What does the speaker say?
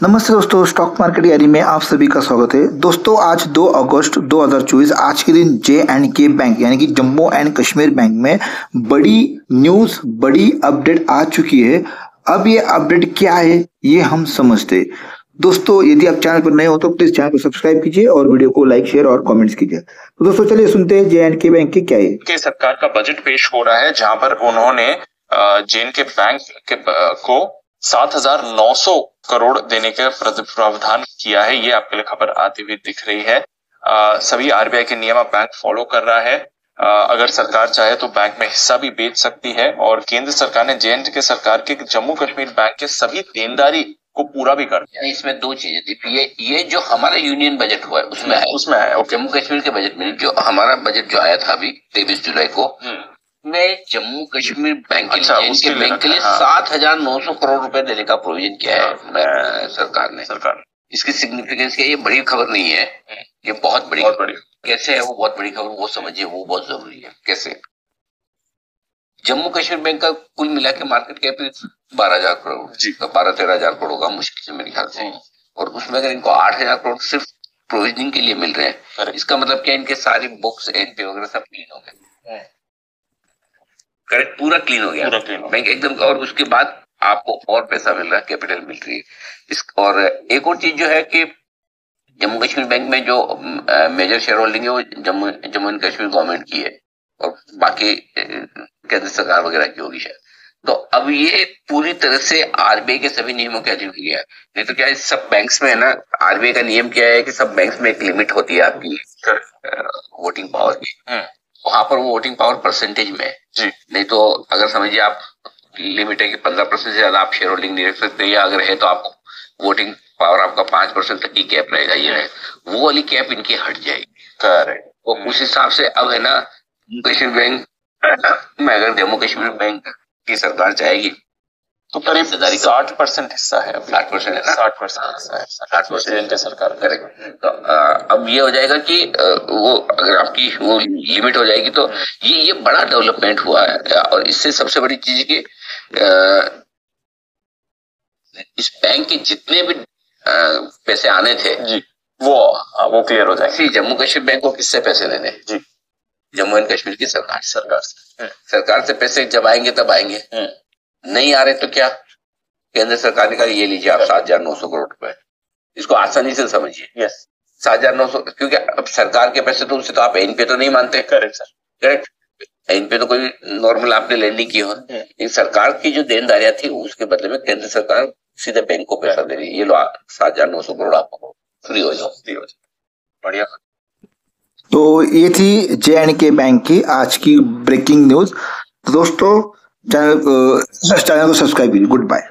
नमस्ते दोस्तों, stock market यारी में आप सभी का स्वागत है। दोस्तों, आज 2 अगस्त 2024 आज के दिन जे एंड के बैंक, यानी कि जम्मू एंड कश्मीर बैंक में बड़ी न्यूज़, बड़ी अपडेट आ चुकी है। अब ये अपडेट क्या है, ये हम समझते दोस्तों, यदि आप चैनल पर नए हो तो प्लीज़ चैनल को सब्सक्राइब कीजिए और वीडियो को लाइक शेयर और कमेंट्स कीजिए। तो दोस्तों, चलिए सुनते हैं जे एंड के बैंक के क्या है। के सरकार का बजट पेश हो रहा है, जहाँ पर उन्होंने जे एंड के बैंक के को सात हज़ार नौ सौ करोड़ देने का प्रावधान किया है। ये आपके लिए खबर आती हुई दिख रही है। आ, सभी आरबीआई के नियम बैंक फॉलो कर रहा है। आ, अगर सरकार चाहे तो बैंक में हिस्सा भी बेच सकती है और केंद्र सरकार ने जे के सरकार के जम्मू कश्मीर बैंक के सभी देनदारी को पूरा भी कर दिया। इसमें दो चीज़ें थी। ये ये जो हमारा यूनियन बजट हुआ है उसमें है उसमें है जम्मू कश्मीर के बजट में जो हमारा बजट जो आया था अभी तेईस जुलाई को में जम्मू कश्मीर बैंक के अच्छा, लिए बैंक के लिए हाँ। सात हज़ार नौ सौ करोड़ रुपए देने का प्रोविज़न किया है हाँ। सरकार ने। सरकार इसकी सिग्निफिकेंस क्या ये बड़ी खबर नहीं है। ये बहुत बड़ी बहुत बड़ी कैसे है वो बहुत बड़ी खबर वो समझिए वो बहुत ज़रूरी है। कैसे? जम्मू कश्मीर बैंक का कुल मिला के मार्केट कैप बारह हज़ार करोड़ तो बारह तेरह हज़ार करोड़ का मुश्किल से मेरे ख्याल से। और उसमें अगर इनको आठ हज़ार करोड़ सिर्फ़ प्रोविजनिंग के लिए मिल रहे हैं इसका मतलब क्या इनके सारी बुक्स एनपी वगैरह सब क्लीन हो गए। करेक्ट पूरा क्लीन हो गया। बैंक एकदम और उसके बाद आपको और पैसा मिल रहा है कैपिटल मिल रही है। इस और एक और चीज़ जो है कि जम्मू कश्मीर बैंक में जो मेजर शेयर होल्डिंग है वो जम्मू जम्मू एंड कश्मीर गवर्नमेंट की है। और बाकी केंद्र सरकार वगैरह की होगी शायद। तो अब ये पूरी तरह से आरबीआई के सभी नियमों के अधीन हो। गया नहीं तो क्या है सब बैंक्स में है ना आरबीआई का नियम क्या है कि सब बैंक्स में एक लिमिट होती है आपकी वोटिंग पावर की। हम्म। वहाँ पर वो वोटिंग पावर परसेंटेज में जी। नहीं तो अगर समझिए आप लिमिट है कि पंद्रह परसेंट से ज़्यादा आप शेयर होल्डिंग नहीं रख सकते या अगर है तो आपको वोटिंग पावर आपका पाँच परसेंट तक की कैप रहेगा ये है। वो वाली कैप इनकी हट जाएगी। करेक्ट तो उस हिसाब से अब है ना कश्मीर बैंक में अगर जम्मू कश्मीर बैंक की सरकार चाहेगी तो करीब साठ परसेंट हिस्सा है साठ परसेंट है ना? साठ परसेंट हिस्सा है। साठ परसेंट सरकार करेक्ट तो अब ये हो जाएगा कि वो अगर आपकी वो लिमिट हो जाएगी तो ये ये बड़ा डेवलपमेंट हुआ है। और इससे सबसे बड़ी चीज़ की इस बैंक के जितने भी पैसे आने थे जी। वो वो क्लियर हो जाएँगे। जम्मू कश्मीर बैंक को किससे पैसे लेने? जी। जम्मू एंड कश्मीर की सरकार सरकार से। सरकार से पैसे जब आएँगे तब आएँगे। हम्म। नहीं आ रहे तो क्या? केंद्र सरकार ने कहा ये लीजिए आप सात हज़ार नौ सौ करोड़ रुपए। इसको आसानी से समझिए। यस सात हज़ार नौ सौ क्योंकि अब सरकार के पैसे तो उससे तो आप एनपीए तो नहीं मानते। करेक्ट सर करेक्ट एनपीए तो कोई नॉर्मल आपने लैंडिंग की हो। लेकिन सरकार की जो देनदारियाँ थी उसके बदले में केंद्र सरकार सीधे बैंक को पैसा दे रही है। ये लो सात हज़ार नौ सौ करोड़ आपको फ्री हो जाओ। फ्री हो जाओ। बढ़िया। तो ये थी जे एंड के बैंक की आज की ब्रेकिंग न्यूज़ तो दोस्तों चैनल को चैनल को सब्सक्राइब कीजिए। Good bye